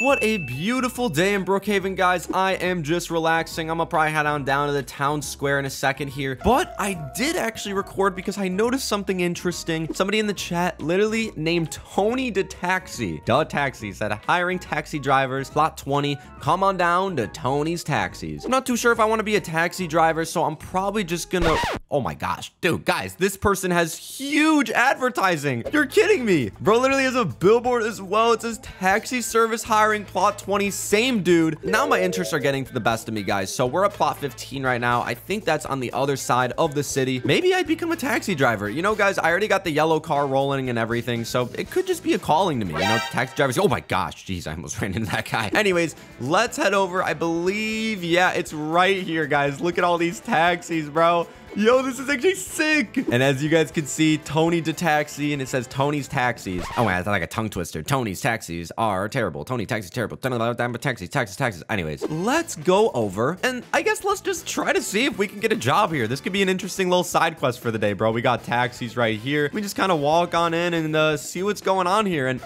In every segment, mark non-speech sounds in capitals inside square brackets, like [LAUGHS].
What a beautiful day in Brookhaven, guys. I am just relaxing. I'm gonna probably head on down to the town square in a second here. But I did actually record because I noticed something interesting. Somebody in the chat literally named Tony the Taxi. Duh Taxi said hiring taxi drivers. Plot 20. Come on down to Tony's Taxis. I'm not too sure if I want to be a taxi driver, so I'm probably just gonna... Oh my gosh. Dude, guys, this person has huge advertising. You're kidding me. Bro literally has a billboard as well. It says taxi service hiring plot 20. Same dude. Now my interests are getting to the best of me, guys. So we're at plot 15 right now. I think that's on the other side of the city. Maybe I'd become a taxi driver. You know, guys, I already got the yellow car rolling and everything. So it could just be a calling to me. You know, taxi drivers. Oh my gosh. Jeez, I almost [LAUGHS] ran into that guy. Anyways, let's head over. I believe, yeah, it's right here, guys. Look at all these taxis, bro. Yo, this is actually sick. And as you guys can see, Tony to taxi, and it says Tony's taxis. Oh, man, that's like a tongue twister. Tony's taxis are terrible. Tony taxis terrible. Taxis, taxis, taxis. Anyways, let's go over, and I guess let's just try to see if we can get a job here. This could be an interesting little side quest for the day, bro. We got taxis right here. We just kind of walk on in and uh, see what's going on here. And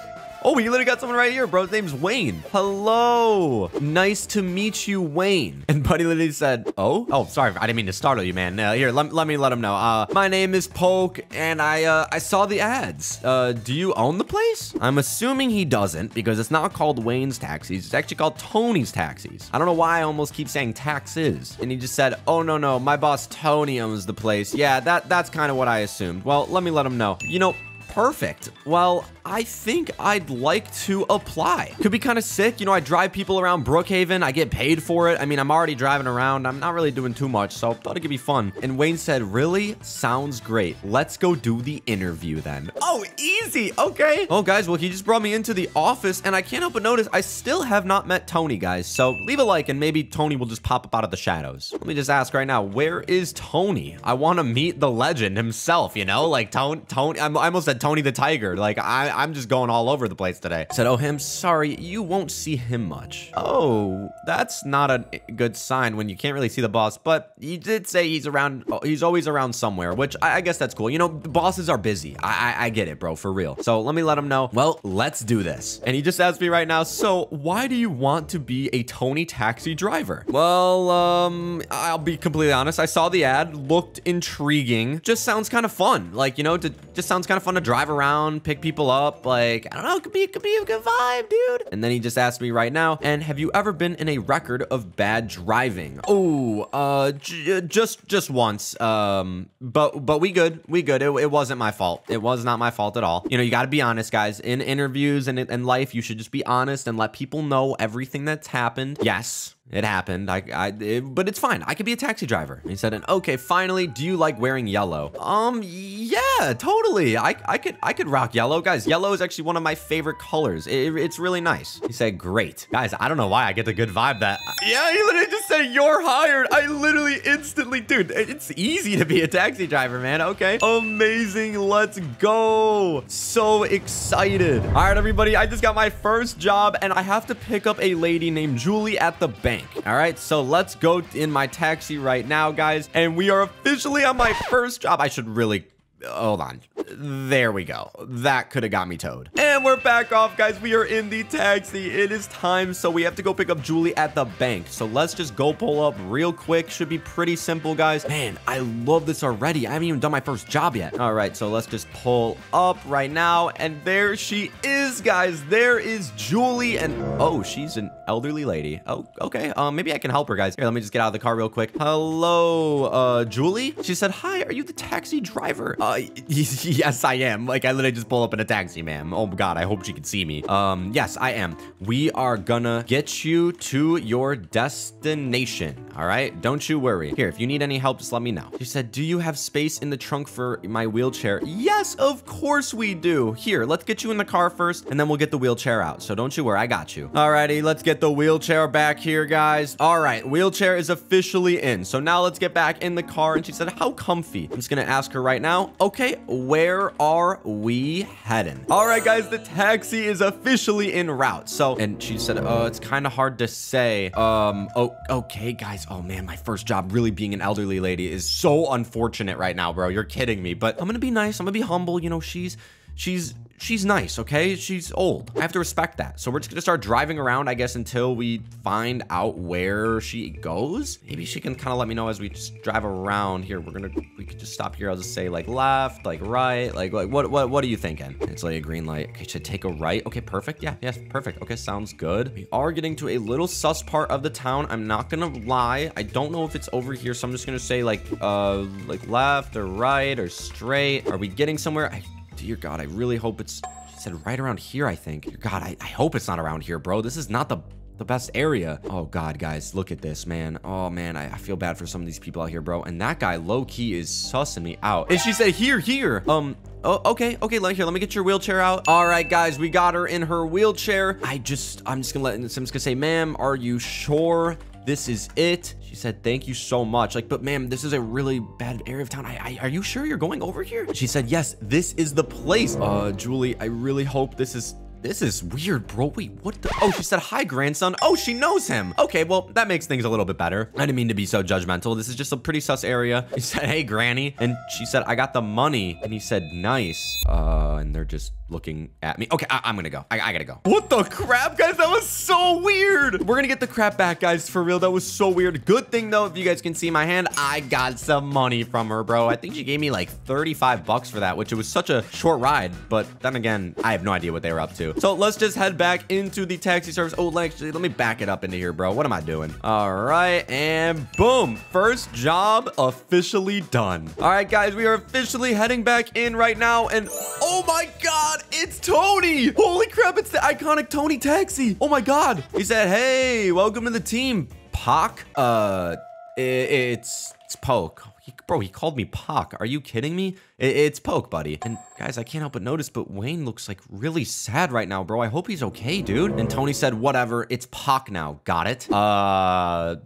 Oh, we literally got someone right here, bro. His name's Wayne. Hello. Nice to meet you, Wayne. [LAUGHS] And Buddy literally said, oh? Oh, sorry. I didn't mean to startle you, man. Uh, here, let, let me let him know. Uh, my name is Poke, and I uh, I saw the ads. Uh, do you own the place? I'm assuming he doesn't, because it's not called Wayne's Taxis. It's actually called Tony's Taxis. I don't know why I almost keep saying taxes. And he just said, oh, no, no. My boss Tony owns the place. Yeah, that that's kind of what I assumed. Well, let me let him know. You know, perfect. Well, I think I'd like to apply. Could be kind of sick. You know, I drive people around Brookhaven. I get paid for it. I mean, I'm already driving around. I'm not really doing too much, so thought it could be fun. And Wayne said, really? Sounds great. Let's go do the interview then. Oh, easy. Okay. Oh, guys, well, he just brought me into the office, and I can't help but notice I still have not met Tony, guys. So leave a like, and maybe Tony will just pop up out of the shadows. Let me just ask right now, where is Tony? I want to meet the legend himself, you know? Like, Tony, Tony, I almost said Tony the Tiger. Like, I, I'm just going all over the place today. Said, oh, him, sorry, you won't see him much. Oh, that's not a good sign when you can't really see the boss, but he did say he's around, he's always around somewhere, which I, I guess that's cool. You know, the bosses are busy. I, I, I get it, bro, for real. So let me let him know. Well, let's do this. And he just asked me right now, so why do you want to be a Tony taxi driver? Well, um, I'll be completely honest. I saw the ad, looked intriguing. Just sounds kind of fun. Like, you know, to, just sounds kind of fun to drive around, pick people up, like, like, I don't know, it could be, it could be a good vibe, dude. And then he just asked me right now, and have you ever been in a record of bad driving? Oh, uh, just, just once. Um, but, but we good, we good. It, it wasn't my fault. It was not my fault at all. You know, you got to be honest, guys. In interviews and in life, you should just be honest and let people know everything that's happened. Yes, it happened. I, I, it, but it's fine. I could be a taxi driver. he said, and okay, finally, do you like wearing yellow? Um, yeah, totally. I, I could, I could rock yellow, guys. Yellow is actually one of my favorite colors. It, it's really nice. He said, great, guys. I don't know why I get the good vibe that. Yeah, he literally just said you're hired. I literally instantly, dude. It's easy to be a taxi driver, man. Okay, amazing. Let's go. So excited. All right, everybody. I just got my first job, and I have to pick up a lady named Julie at the bank bank. All right, so let's go in my taxi right now, guys. And we are officially on my first job. I should really hold on. There we go. That could have got me towed. And we're back off, guys. We are in the taxi. It is time, so we have to go pick up Julie at the bank. So let's just go pull up real quick. Should be pretty simple, guys. Man, I love this already. I haven't even done my first job yet. All right, so let's just pull up right now. And there she is, guys. There is Julie. And oh, she's an elderly lady. Oh, okay. Um, maybe I can help her, guys. Here, let me just get out of the car real quick. Hello, uh, Julie? She said, hi, are you the taxi driver? Uh, [LAUGHS] yes, I am. Like, I literally just pull up in a taxi, ma'am. Oh, God, I hope she can see me. Um, yes, I am. We are gonna get you to your destination, all right? Don't you worry. Here, if you need any help, just let me know. She said, do you have space in the trunk for my wheelchair? Yes, of course we do. Here, let's get you in the car first, and then we'll get the wheelchair out. So don't you worry, I got you. Alrighty, let's get the wheelchair back here, guys. All right, wheelchair is officially in. So now let's get back in the car. And she said, how comfy? I'm just gonna ask her right now. Okay, where are we heading? All right, guys, the taxi is officially en route. So, and she said, oh, it's kind of hard to say. Um, oh, okay, guys. Oh, man, my first job really being an elderly lady is so unfortunate right now, bro. You're kidding me. But I'm gonna be nice. I'm gonna be humble. You know, she's she's she's nice, okay? She's old. I have to respect that. So we're just gonna start driving around, I guess, until we find out where she goes. Maybe she can kind of let me know as we just drive around here. We're gonna, we could just stop here. I'll just say like left, like right, like, like what, what, what are you thinking? It's like a green light. Okay, should take a right. Okay, perfect. Yeah, yes, perfect. Okay, sounds good. We are getting to a little sus part of the town. I'm not gonna lie. I don't know if it's over here, so I'm just gonna say like, uh, like left or right or straight. Are we getting somewhere? I Dear God, I really hope it's... She said right around here, I think. Dear God, I, I hope it's not around here, bro. This is not the the best area. Oh God, guys, look at this, man. Oh man, I, I, feel bad for some of these people out here, bro. And that guy low key is sussing me out. And she said, here, here. Um, oh, okay, okay, let, here, let me get your wheelchair out. All right, guys, we got her in her wheelchair. I just, I'm just gonna let, I'm just gonna say, ma'am, are you sure this is it. She said, thank you so much. Like, but ma'am, this is a really bad area of town. I, I, are you sure you're going over here? She said, yes, this is the place. Uh, Julie, I really hope this is this is weird, bro. Wait, what the? Oh, she said, hi, grandson. Oh, she knows him. Okay, well, that makes things a little bit better. I didn't mean to be so judgmental. This is just a pretty sus area. He said, hey, granny. And she said, I got the money. And he said, nice. Uh, and they're just looking at me. Okay, I am gonna go. I, I, gotta go. What the crap, guys? That was so weird. We're gonna get the crap back, guys, for real. That was so weird. Good thing, though, if you guys can see my hand, I got some money from her, bro. I think she gave me like 35 bucks for that, which it was such a short ride. But then again, I have no idea what they were up to. So let's just head back into the taxi service. Oh, actually, let me back it up into here, bro. What am I doing? All right, and boom. First job officially done. All right, guys, we are officially heading back in right now. And oh my God, it's Tony. Holy crap, it's the iconic Tony taxi. Oh my God. He said, hey, welcome to the team, Pock. Uh, it's, it's Poke. He, bro, he called me Pock. Are you kidding me? It, it's Poke, buddy. And guys, I can't help but notice, but Wayne looks like really sad right now, bro. I hope he's okay, dude. And Tony said, whatever, it's Pock now. Got it? Uh...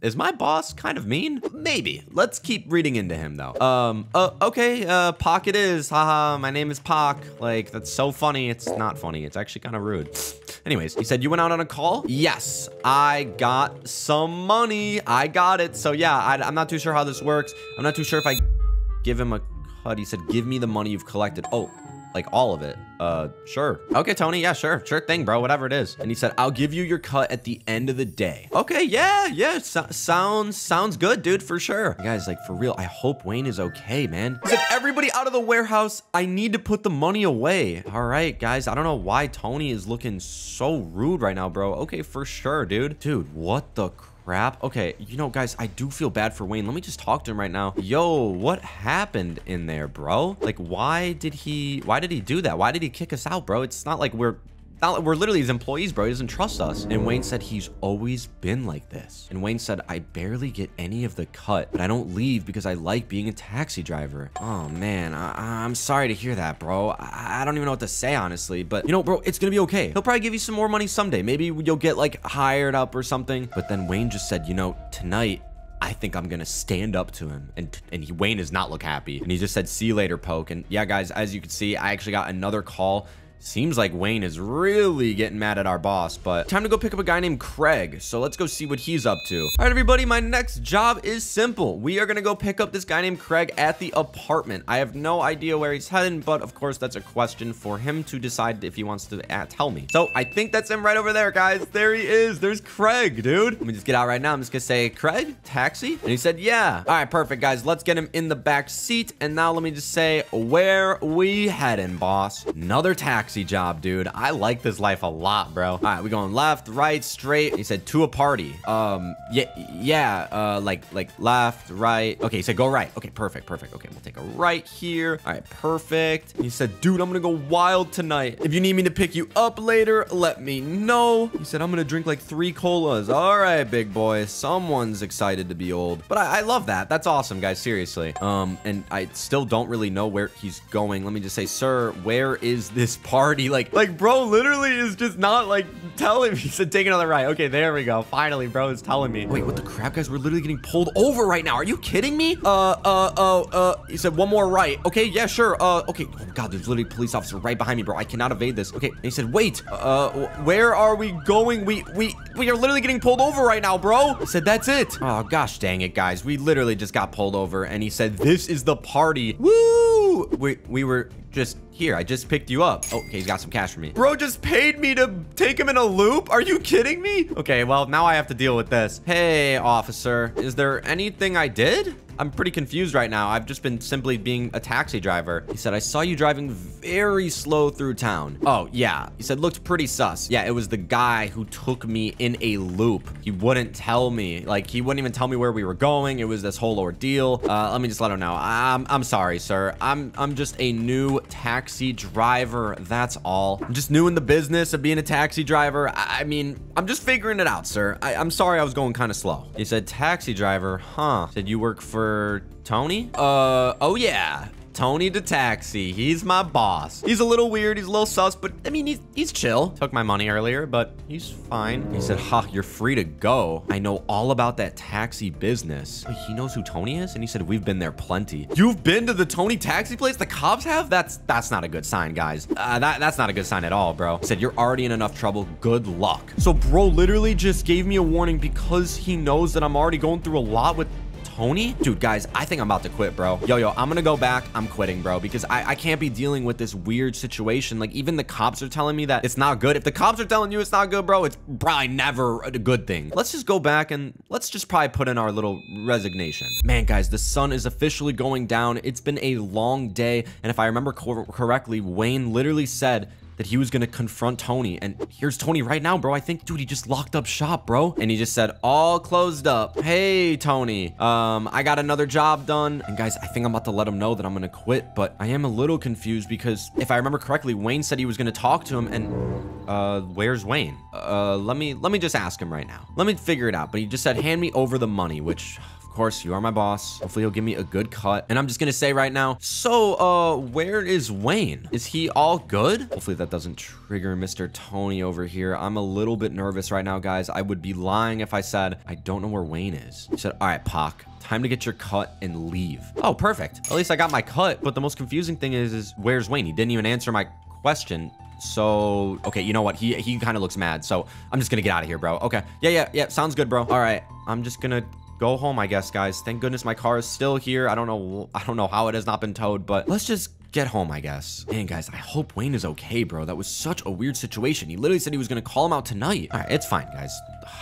Is my boss kind of mean? Maybe. Let's keep reading into him though. Um, uh, okay, uh, Pock it is. Haha, my name is Pock. Like, that's so funny. It's not funny. It's actually kind of rude. Anyways, he said you went out on a call? Yes, I got some money. I got it. So yeah, I, I'm not too sure how this works. I'm not too sure if I give him a cut. He said, give me the money you've collected. Oh, like all of it. Uh, sure. Okay, Tony. Yeah, sure. Sure thing, bro. Whatever it is. And he said, I'll give you your cut at the end of the day. Okay, yeah, yeah. So sounds, sounds good, dude, for sure. Guys, like for real, I hope Wayne is okay, man. He said, everybody out of the warehouse. I need to put the money away. All right, guys. I don't know why Tony is looking so rude right now, bro. Okay, for sure, dude. Dude, what the crap? Crap. Okay, you know, guys, I do feel bad for Wayne. Let me just talk to him right now. Yo, what happened in there, bro? Like, why did he, why did he do that? Why did he kick us out, bro? It's not like we're we're literally his employees, bro. He doesn't trust us. And Wayne said he's always been like this. And Wayne said, I barely get any of the cut, but I don't leave because I like being a taxi driver. Oh, man. I am sorry to hear that, bro. I, I don't even know what to say, honestly. But, you know, bro, it's to be okay. He'll probably give you some more money someday. Maybe you'll get, like, hired up or something. But then Wayne just said, you know, tonight, I think I'm gonna stand up to him. And and he, Wayne does not look happy. And he just said, see you later, Poke. And yeah, guys, as you can see, I actually got another call Seems like Wayne is really getting mad at our boss, but time to go pick up a guy named Craig. So let's go see what he's up to. All right, everybody, my next job is simple. We are to go pick up this guy named Craig at the apartment. I have no idea where he's heading, but of course, that's a question for him to decide if he wants to uh, tell me. So I think that's him right over there, guys. There he is. There's Craig, dude. Let me just get out right now. I'm just to say, Craig, taxi? And he said, yeah. All right, perfect, guys. Let's get him in the back seat. And now let me just say, where we heading, boss? Another taxi taxi job, dude. I like this life a lot, bro. All right, we going left, right, straight. He said to a party. Um, yeah, yeah, uh, like, like left, right. Okay, he said go right. Okay, perfect, perfect. Okay, we'll take a right here. All right, perfect. He said, dude, I'm gonna go wild tonight. If you need me to pick you up later, let me know. He said, I'm gonna drink like three colas. All right, big boy. Someone's excited to be old. But I, I love that. That's awesome, guys. Seriously. Um, and I still don't really know where he's going. Let me just say, sir, where is this party? Party. Like, like, bro literally is just not like telling me. [LAUGHS] He said, take another right. Okay, there we go. Finally, bro is telling me. Wait, what the crap, guys? We're literally getting pulled over right now. Are you kidding me? Uh, uh, uh, uh, he said one more right. Okay, yeah, sure. Uh, okay. Oh God, there's literally a police officer right behind me, bro. I cannot evade this. Okay. And he said, wait, uh, where are we going? We, we, we are literally getting pulled over right now, bro. I said, that's it. Oh, gosh dang it, guys. We literally just got pulled over. And he said, this is the party. Woo! We, we were just here. I just picked you up. Oh, okay, he's got some cash for me. Bro just paid me to take him in a loop. Are you kidding me? Okay, well, now I have to deal with this. Hey, officer, is there anything I did? I'm pretty confused right now. I've just been simply being a taxi driver. He said, I saw you driving very slow through town. Oh, yeah. He said, looked pretty sus. Yeah, it was the guy who took me in a loop. He wouldn't tell me. Like, he wouldn't even tell me where we were going. It was this whole ordeal. Uh, let me just let him know. I'm, I'm sorry, sir. I'm, I'm just a new taxi driver. That's all. I'm just new in the business of being a taxi driver. I, I mean, I'm just figuring it out, sir. I, I'm sorry I was going kind of slow. He said, taxi driver, huh? Said you work for Tony? Uh, oh yeah. Tony the Taxi. He's my boss. He's a little weird. He's a little sus, but I mean, he's, he's chill. Took my money earlier, but he's fine. He said, ha, you're free to go. I know all about that taxi business. Wait, he knows who Tony is? And he said, we've been there plenty. You've been to the Tony taxi place the cops have? That's that's not a good sign, guys. Uh, that, that's not a good sign at all, bro. He said, you're already in enough trouble. Good luck. So bro literally just gave me a warning because he knows that I'm already going through a lot with Tony? Dude, guys, I think I'm about to quit, bro. Yo, yo, I'm gonna go back. I'm quitting, bro, because I, I can't be dealing with this weird situation. Like, even the cops are telling me that it's not good. If the cops are telling you it's not good, bro, it's probably never a good thing. Let's just go back and let's just probably put in our little resignation. Man, guys, the sun is officially going down. It's been a long day. And if I remember cor correctly, Wayne literally said that he was gonna confront Tony. And here's Tony right now, bro. I think, dude, he just locked up shop, bro. And he just said, all closed up. Hey, Tony. Um, I got another job done. And guys, I think I'm about to let him know that I'm gonna quit, but I am a little confused because if I remember correctly, Wayne said he was gonna talk to him and, uh, where's Wayne? Uh, let me, let me just ask him right now. Let me figure it out. But he just said, hand me over the money, which course, you are my boss. Hopefully he'll give me a good cut. And I'm just gonna say right now, so, uh, where is Wayne? Is he all good? Hopefully that doesn't trigger Mr. Tony over here. I'm a little bit nervous right now, guys. I would be lying if I said I don't know where Wayne is. He said, all right, Pock, time to get your cut and leave. Oh, perfect. At least I got my cut. But the most confusing thing is, is where's Wayne? He didn't even answer my question. So, okay, you know what? He he kind of looks mad. So I'm just gonna get out of here, bro. Okay. Yeah, yeah, yeah. Sounds good, bro. All right. I'm just gonna go home, I guess, guys. Thank goodness my car is still here. I don't know. I don't know how it has not been towed, but let's just get home, I guess. Man, guys, I hope Wayne is okay, bro. That was such a weird situation. He literally said he was going to call him out tonight. All right, it's fine, guys.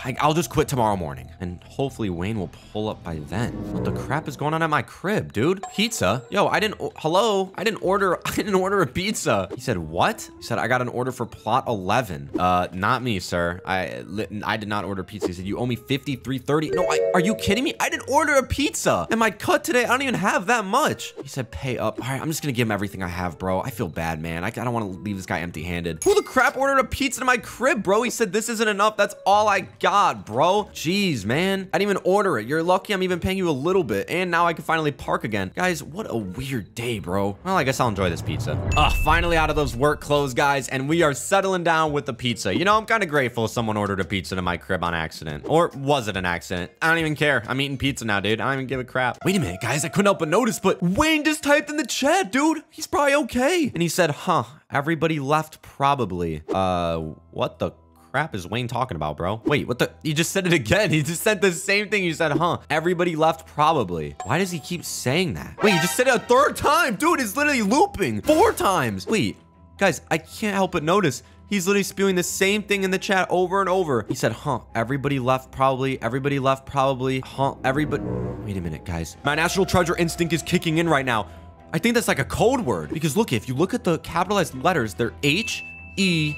I, will just quit tomorrow morning. And hopefully Wayne will pull up by then. What the crap is going on at my crib, dude? Pizza? Yo, I didn't, hello? I didn't order, [LAUGHS] I didn't order a pizza. He said, what? He said, I got an order for plot 11. Uh, not me, sir. I, I did not order pizza. He said, you owe me 53.30. No, I, are you kidding me? I didn't order a pizza. And my cut today, I don't even have that much. He said, pay up. All right, I'm just gonna give him everything I have, bro. I feel bad, man. I, I don't want to leave this guy empty handed. Who the crap ordered a pizza to my crib, bro? He said, this isn't enough. That's all I got, bro. Jeez, man. I didn't even order it. You're lucky I'm even paying you a little bit. And now I can finally park again. Guys, what a weird day, bro. Well, I guess I'll enjoy this pizza. Ugh, finally out of those work clothes, guys. And we are settling down with the pizza. You know, I'm kind of grateful someone ordered a pizza to my crib on accident. Or was it an accident? I don't even care. I'm eating pizza now, dude. I don't even give a crap. Wait a minute, guys. I couldn't help but notice, but Wayne just typed in the chat, dude. He's probably okay. And he said, huh, everybody left probably. Uh, what the crap is Wayne talking about, bro? Wait, what the? He just said it again. [LAUGHS] He just said the same thing you said, huh? Everybody left probably. Why does he keep saying that? Wait, he just said it a third time. Dude, it's literally looping four times. Wait, guys, I can't help but notice He's literally spewing the same thing in the chat over and over. He said, huh, everybody left probably. Everybody left probably. Huh, everybody. Wait a minute, guys. My national treasure instinct is kicking in right now. I think that's like a code word because look, if you look at the capitalized letters, they're H, E,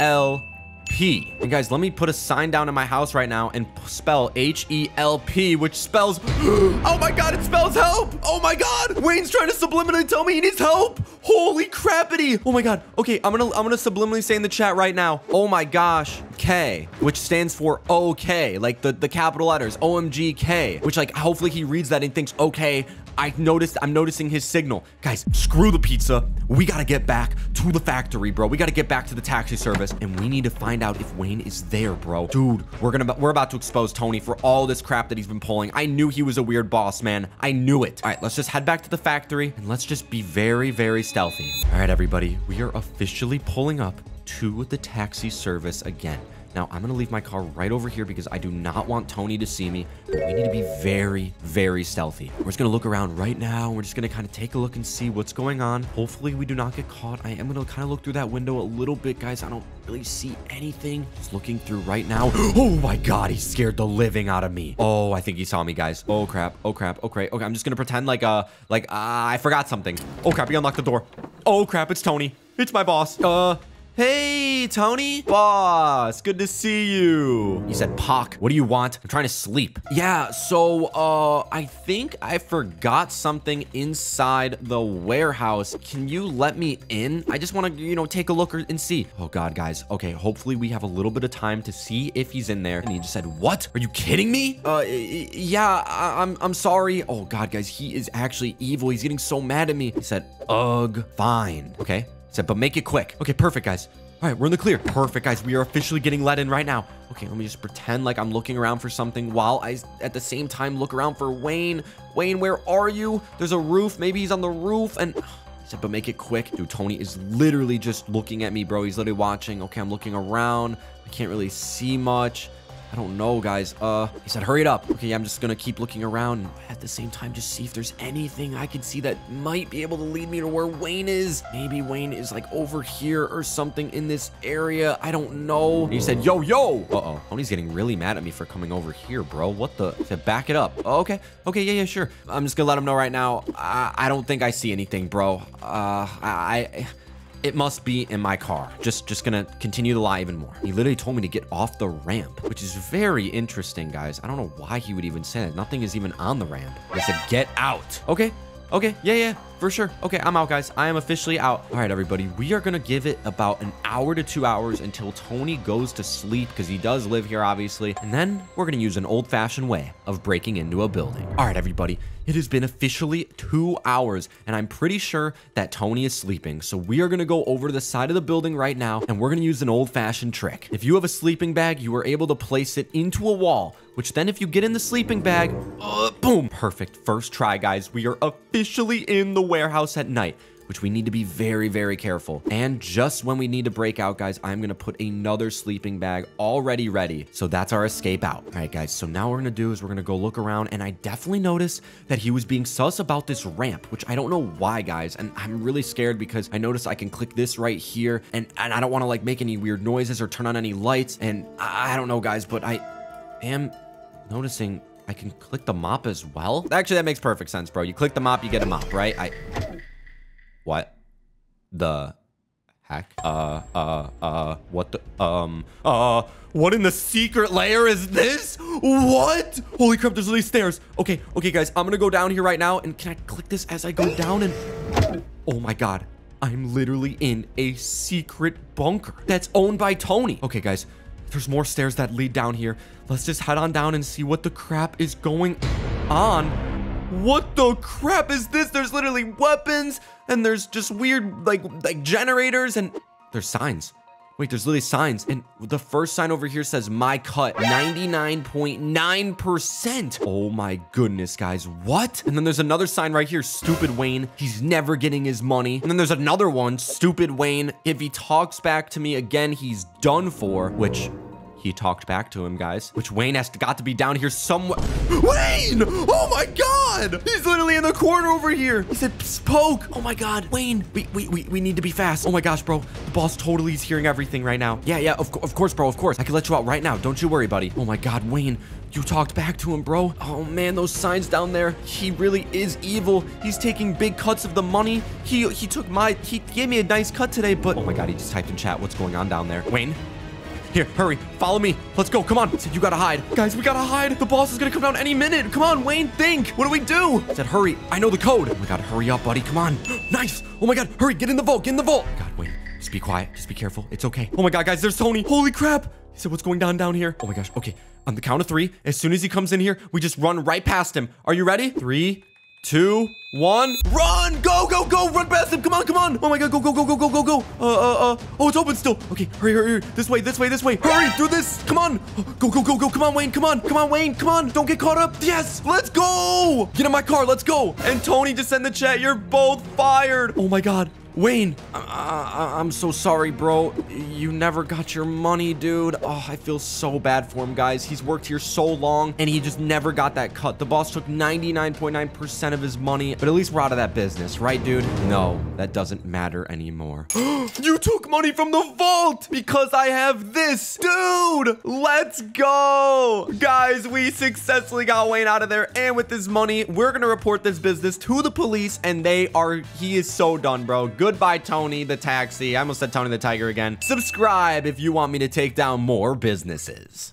L, P. And guys, let me put a sign down in my house right now and spell H-E-L-P, which spells, [GASPS] oh my God, it spells help. Oh my God. Wayne's trying to subliminally tell me he needs help. Holy crappity. Oh my God. Okay, I'm gonna, I'm gonna subliminally say in the chat right now, oh my gosh, K, which stands for OK, like the, the capital letters, O-M-G-K, which like, hopefully he reads that and thinks, okay, I noticed, I'm noticing his signal. Guys, screw the pizza. We gotta get back to the factory, bro. We gotta get back to the taxi service and we need to find out if Wayne is there, bro. Dude, we're gonna, we're about to expose Tony for all this crap that he's been pulling. I knew he was a weird boss, man. I knew it. All right, let's just head back to the factory and let's just be very, very stealthy. All right, everybody, we are officially pulling up to the taxi service again. Now, I'm going to leave my car right over here because I do not want Tony to see me. But we need to be very, very stealthy. We're just going to look around right now. We're just going to kind of take a look and see what's going on. Hopefully, we do not get caught. I am going to kind of look through that window a little bit, guys. I don't really see anything. Just looking through right now. [GASPS] Oh my god, he scared the living out of me. Oh, I think he saw me, guys. Oh crap. Oh crap. Okay. Okay, I'm just gonna pretend like uh like uh, I forgot something. Oh crap, he unlocked the door. Oh crap, it's Tony. It's my boss. Uh Hey, Tony. Boss, good to see you. He said, Pock, what do you want? I'm trying to sleep. Yeah, so, uh, I think I forgot something inside the warehouse. Can you let me in? I just want to, you know, take a look and see. Oh, God, guys. Okay, hopefully we have a little bit of time to see if he's in there. And he just said, what? Are you kidding me? Uh, yeah, I I'm, I'm sorry. Oh, God, guys, he is actually evil. He's getting so mad at me. He said, ugh, fine. Okay, said, but make it quick. Okay, perfect, guys. All right, we're in the clear. Perfect, guys. We are officially getting let in right now. Okay, let me just pretend like I'm looking around for something while I, at the same time, look around for Wayne. Wayne, where are you? There's a roof. Maybe he's on the roof. And said, but make it quick. Dude, Tony is literally just looking at me, bro. He's literally watching. Okay, I'm looking around. I can't really see much. I don't know, guys. Uh, he said, hurry it up. Okay, I'm just gonna keep looking around at the same time, just see if there's anything I can see that might be able to lead me to where Wayne is. Maybe Wayne is like over here or something in this area. I don't know. And he said, yo, yo. Uh-oh. Tony's getting really mad at me for coming over here, bro. What the? He said, back it up. Oh, okay. Okay, yeah, yeah, sure. I'm just gonna let him know right now. I, I don't think I see anything, bro. Uh, I... I it must be in my car. Just just gonna continue to lie even more. He literally told me to get off the ramp, which is very interesting, guys. I don't know why he would even say that. Nothing is even on the ramp. He said, get out. Okay, Okay, yeah, yeah, for sure. Okay, I'm out, guys. I am officially out. All right, everybody, we are going to give it about an hour to two hours until Tony goes to sleep because he does live here, obviously. And then we're going to use an old-fashioned way of breaking into a building. All right, everybody, it has been officially two hours, and I'm pretty sure that Tony is sleeping. So we are going to go over to the side of the building right now, and we're going to use an old-fashioned trick. If you have a sleeping bag, you are able to place it into a wall, which then if you get in the sleeping bag, uh, boom, perfect. First try, guys. We are officially in the warehouse at night which we need to be very, very careful. And just when we need to break out, guys, I'm to put another sleeping bag already ready. So that's our escape out. All right, guys. So now we're to do is we're to go look around. And I definitely noticed that he was being sus about this ramp, which I don't know why, guys. And I'm really scared because I noticed I can click this right here. And, and I don't want to like make any weird noises or turn on any lights. And I, I don't know, guys, but I am noticing I can click the mop as well. Actually, that makes perfect sense, bro. You click the mop, you get a mop, right? I... What? The heck? Uh, uh, uh, what the, um, uh, what in the secret layer is this? What? Holy crap, there's these stairs. Okay, okay, guys, I'm gonna go down here right now, and can I click this as I go down and... Oh my god, I'm literally in a secret bunker that's owned by Tony. Okay, guys, there's more stairs that lead down here. Let's just head on down and see what the crap is going on. What the crap is this? There's literally weapons and there's just weird like like generators and there's signs. Wait, there's literally signs. And the first sign over here says my cut 99.9%. Oh my goodness, guys. What? And then there's another sign right here. Stupid Wayne. He's never getting his money. And then there's another one. Stupid Wayne. If he talks back to me again, he's done for, which he talked back to him, guys. Which Wayne has got to be down here somewhere. Wayne! Oh my god! He's literally in the corner over here. He said, spoke. Oh my god. Wayne, we, we, we, we need to be fast. Oh my gosh, bro. The boss totally is hearing everything right now. Yeah, yeah, of, of course, bro, of course. I can let you out right now. Don't you worry, buddy. Oh my god, Wayne. You talked back to him, bro. Oh man, those signs down there. He really is evil. He's taking big cuts of the money. He he took my he gave me a nice cut today, but oh my god, he just typed in chat what's going on down there. Wayne, here, hurry. Follow me. Let's go. Come on. said, you gotta hide. Guys, we gotta hide. The boss is gonna come down any minute. Come on, Wayne, think. What do we do? said, hurry. I know the code. Oh my god, hurry up, buddy. Come on. [GASPS] nice. Oh my god, hurry. Get in the vault. Get in the vault. God, Wayne. Just be quiet. Just be careful. It's okay. Oh my god, guys, there's Tony. Holy crap. He said, what's going down down here? Oh my gosh. Okay. On the count of three, as soon as he comes in here, we just run right past him. Are you ready? Three, two, one. Run! Go, go, go! Run past him! Come on, come on! Oh my god, go, go, go, go, go, go, go! Uh, uh, uh. Oh, it's open still. Okay, hurry, hurry, hurry. This way, this way, this way. Hurry, through this. Come on. Go, go, go, go. Come on, Wayne. Come on. Come on, Wayne. Come on. Don't get caught up. Yes, let's go. Get in my car. Let's go. And Tony just sent the chat. You're both fired. Oh my god. Wayne, I, I'm so sorry, bro. You never got your money, dude. Oh, I feel so bad for him, guys. He's worked here so long, and he just never got that cut. The boss took 99.9% of his money, but at least we're out of that business, right, dude? No, that doesn't matter anymore. [GASPS] you took money from the vault because I have this. Dude, let's go. Guys, we successfully got Wayne out of there, and with this money, we're going to report this business to the police, and they are, he is so done, bro. Goodbye, Tony the taxi. I almost said Tony the tiger again. Subscribe if you want me to take down more businesses.